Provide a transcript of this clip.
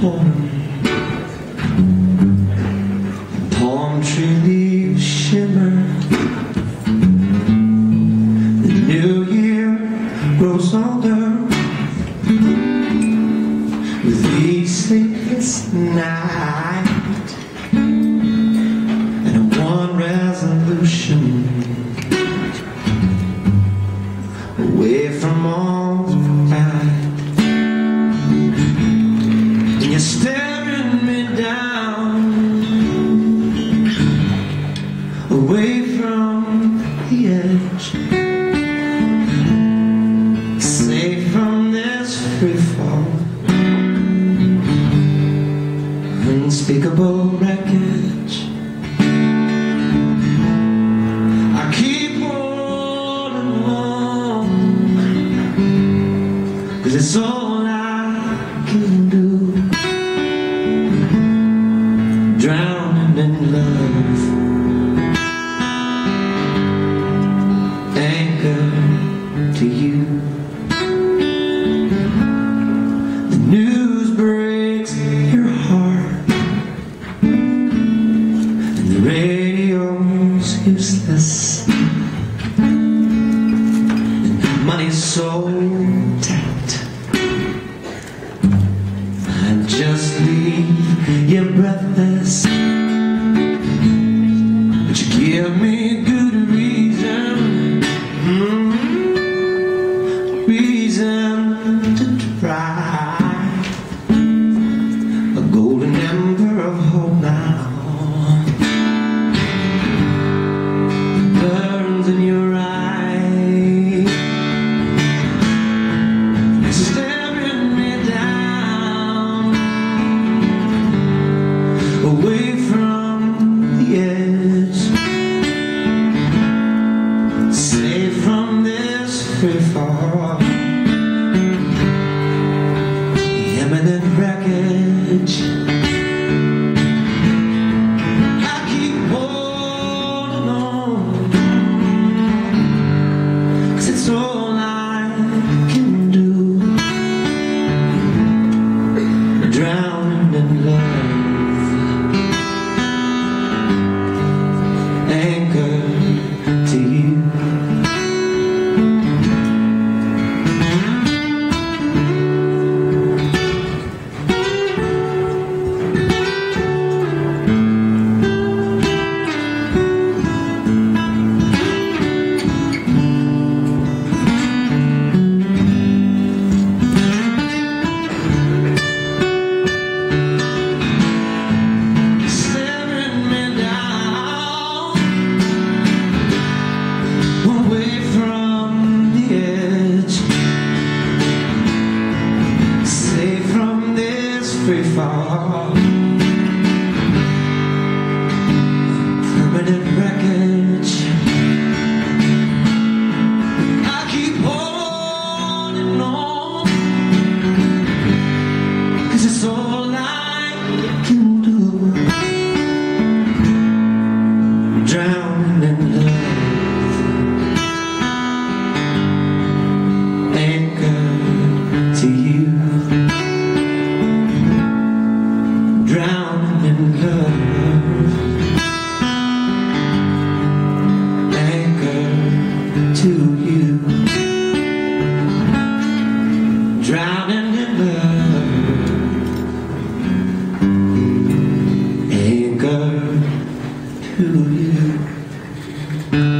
Palm tree leaves shimmer. The new year grows older. With each sleepless night and one resolution away from all. money's so tight. I just need your breath faithful. Mm-hmm.